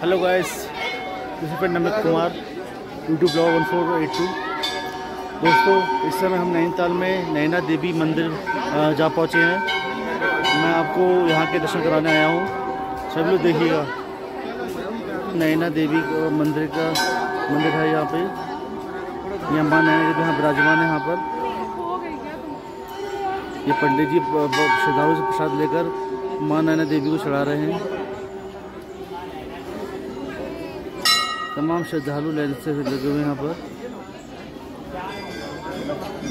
Hello guys this is Namit Kumar YouTube blog one four eight two दोस्तों, इस समय हम नैनीताल में नैना देवी मंदिर जा पहुँचे हैं। मैं आपको यहाँ के दर्शन कराने आया हूँ। सभी लोग देखिएगा। नैना देवी मंदिर का मंदिर है यहाँ पे। यहाँ माँ नैना देवी यहाँ विराजमान है यहाँ पर। ये पंडित जी श्रद्धालु से प्रसाद लेकर माँ नैना देवी को चढ़ा रहे हैं। तमाम श्रद्धालु लाइन से लगे हुए यहाँ पर।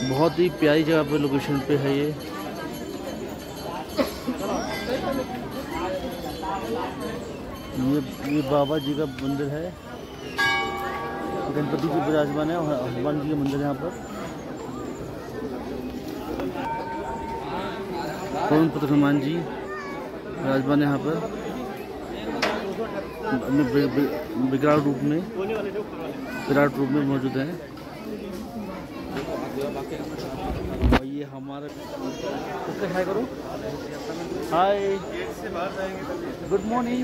बहुत ही प्यारी जगह पर लोकेशन पे है ये। ये ये बाबा जी का मंदिर है। गणपति जी विराजमान है और हनुमान जी का मंदिर है यहाँ पर। पवन पुत्र हनुमान जी? विराजमान है यहाँ पर। विकराल रूप में विराट रूप में मौजूद है। ये हमारा इसका हाय करो। हाय गुड मॉर्निंग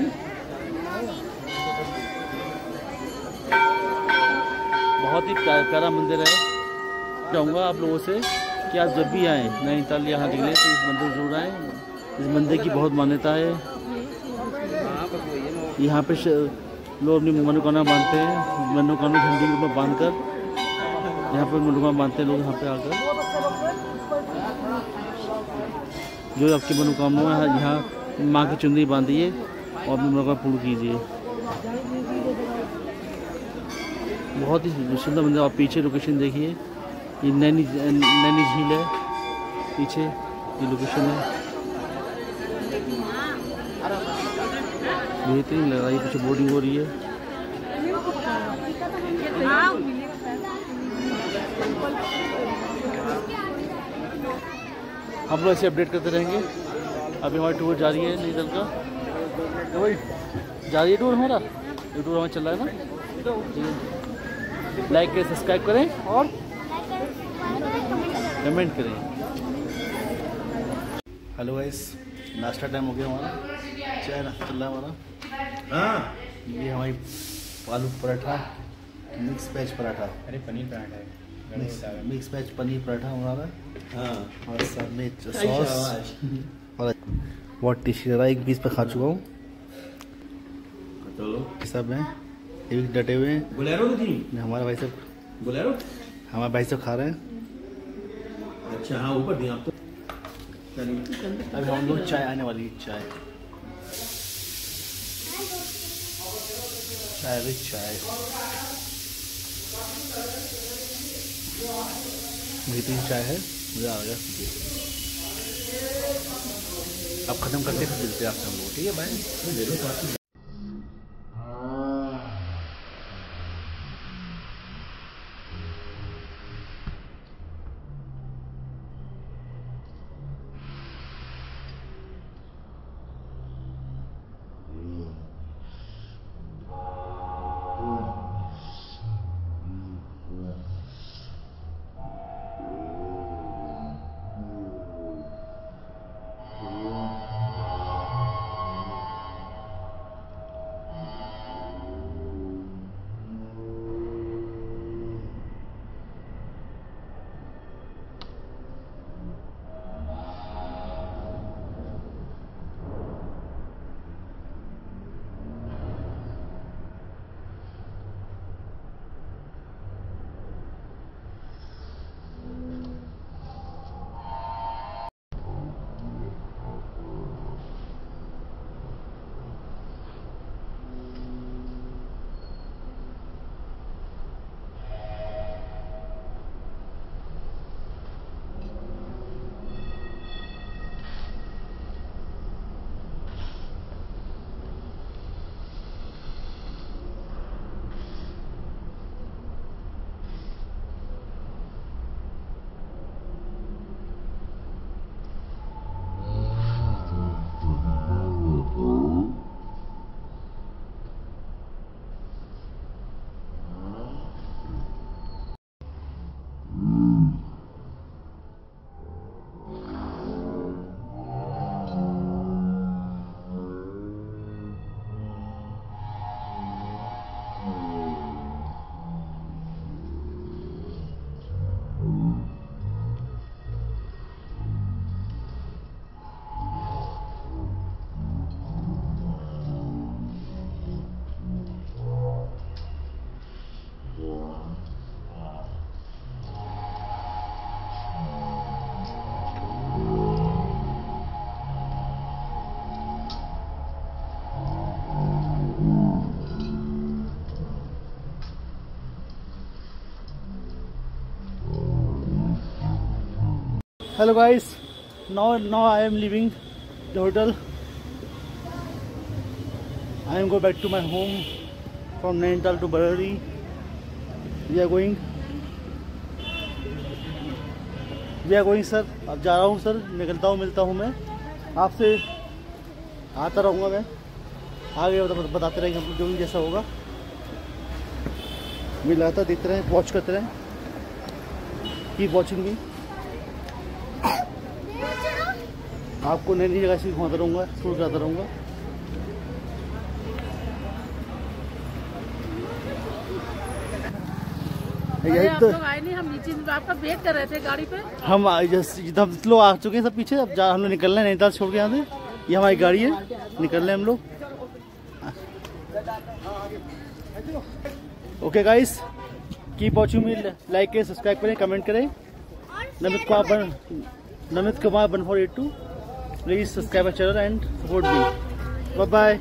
बहुत ही प्यारा मंदिर है। चाहूँगा आप लोगों से कि आप जब भी आएँ, नैनीताल यहाँ लिए तो इस मंदिर ज़रूर आएँ। इस मंदिर की बहुत मान्यता है। यहाँ पे लोग अपनी मनोकामना बांधते हैं। मनोकामना झंडी के ऊपर बाँध कर यहाँ पर मनोकामना बांधते हैं लोग यहाँ पे आकर। जो आपकी मनोकामना है, यहाँ माँ की चुंदरी बांधिए और अपनी मनोकामना पूर्ण कीजिए। बहुत ही सुंदर मंदिर आप पीछे लोकेशन देखिए। ये नैनी नैनी झील है। पीछे ये लोकेशन है। बेहतरीन है कुछ बोर्डिंग हो रही है। हम लोग ऐसे अपडेट करते रहेंगे। अभी हमारी टूर जा रही है नहीं दल का। तो जा रही है टूर हमारा? ये टूर हमारा चल रहा है ना? लाइक करें सब्सक्राइब करें और कमेंट करें। हेलो गाइस नाश्ता टाइम हो गया हमारा। चाय चल रहा है हमारा। हाँ। ये हमारी आलू पराठा मिक्स वेज पराठा। अरे पनीर पराठा है। Mix mix veg paneer paratha हमारा हाँ। और साथ में सॉस। और बहुत टेस्टी लग रहा है एक पीस पे खा चुका हूँ। तो सब हैं। ये भी डटे हुए हैं। हमारे भाई साहब बोलेरो? हमारे भाई साहब खा रहे हैं। अच्छा हाँ ऊपर दिया आप तो। अभी हम लोग चाय आने वाली है चाय। भी चाय बेहतरीन चाय है? मज़ा आ गया। अब ख़त्म करते फिर मिलते हैं आपसे हम लोग ठीक है भाई hello guys no no I am living the hotel I am go back to my home from Nainital to Bareilly we are going we are going sir अब जा रहा हूँ सर निकलता हूँ, मिलता हूँ मैं। आपसे आता रहूँगा मैं। आगे बताते रहेंगे हम जो भी जैसा होगा। मिल मिलाता देखते रहें वॉच करते रहें की वॉचिंग भी आपको नई नई जगह से घुमाता रहूँगा टूर कराता रहूँगा। यही तो आए नहीं हम नीचे आपका वेट कर रहे थे गाड़ी पे। हम हम लोग आ चुके हैं सब पीछे अब जा हम लोग निकल रहे हैं नैनीताल छोड़ के यहाँ से। ये हमारी गाड़ी है निकल रहे हैं हम लोग। Okay guys keep watching me like करें सब्सक्राइब करें। कमेंट करें Namit Kumar Namit Kumar one four eight two please subscribe our channel and support me. Bye bye